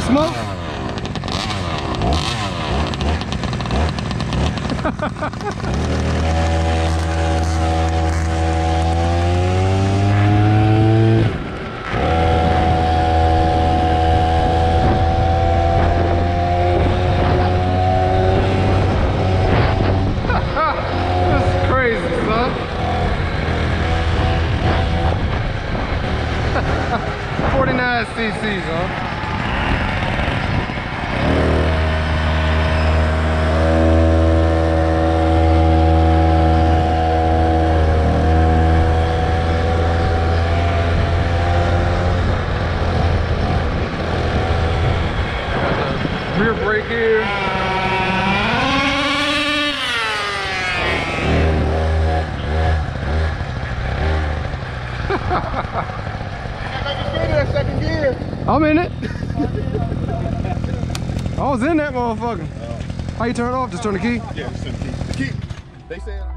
smoke? this is crazy, son. 49 cc's, huh? Rear brake here. I'm in it. I was in that motherfucker. How you turn it off? Just turn the key? Yeah, just the key. The key. They said.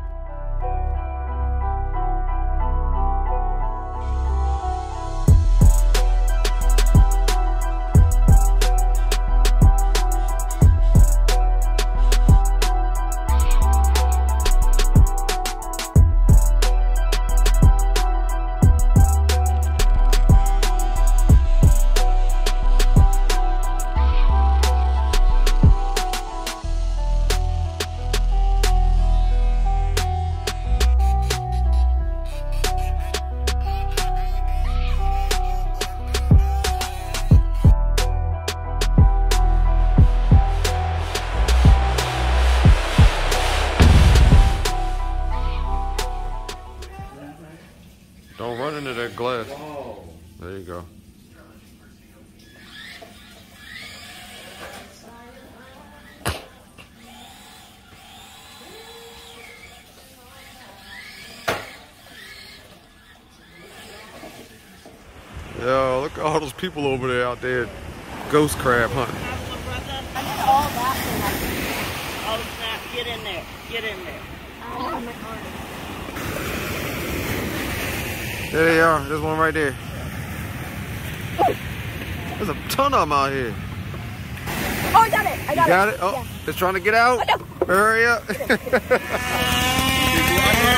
Run into that glass. There you go. Yo, look at all those people over there out there ghost crab hunting. I did all that. Oh snap! Get in there! Get in there! Oh my god! There they are. There's one right there. There's a ton of them out here. Oh, I got it! I You got, got it! it? Oh, Yeah. it's trying to get out. Oh, no. Hurry up. I heard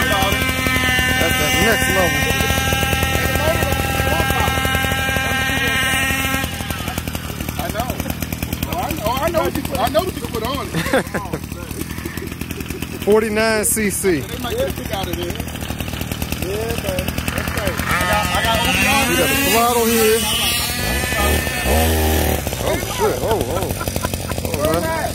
about it. That's the next level. I know. Oh, I know. I know what you put. I know what you put on it. 49 cc. They might get a kick out of there. Yeah, man. That's right. I got, I got OBR We got the throttle here. Oh shit. Oh, oh. Oh,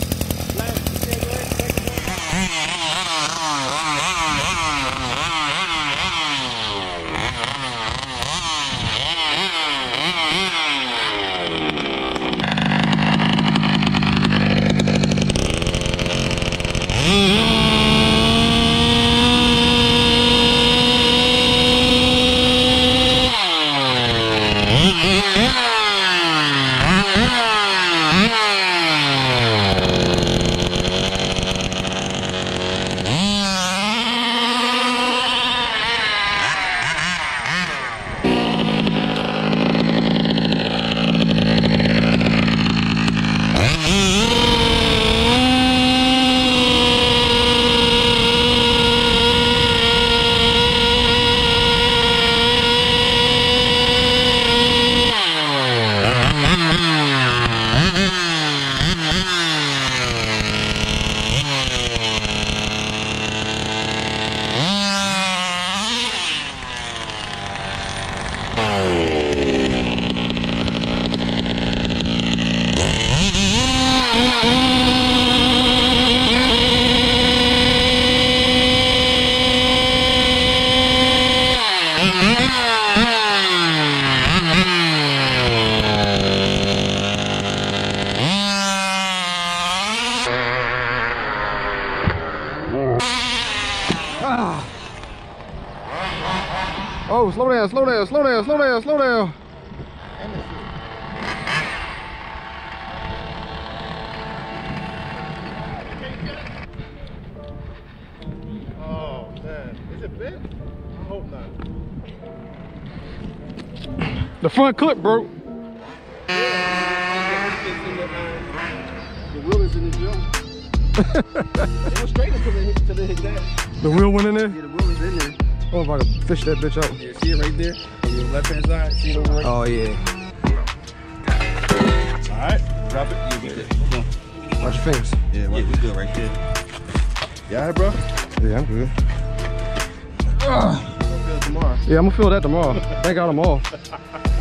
Oh, slow down, slow down, slow down, slow down, slow down. The front clip broke. The wheel went in there? Yeah, the wheel in there. Oh, if I can fish that bitch out. Yeah, see it right there? On your left hand side? See it over right Oh, yeah. Alright, drop it. You get it. Watch your fingers. Yeah, we good right there. You alright, bro? Yeah, I'm good. Tomorrow. Yeah, I'm gonna feel that tomorrow. Thank God I'm off.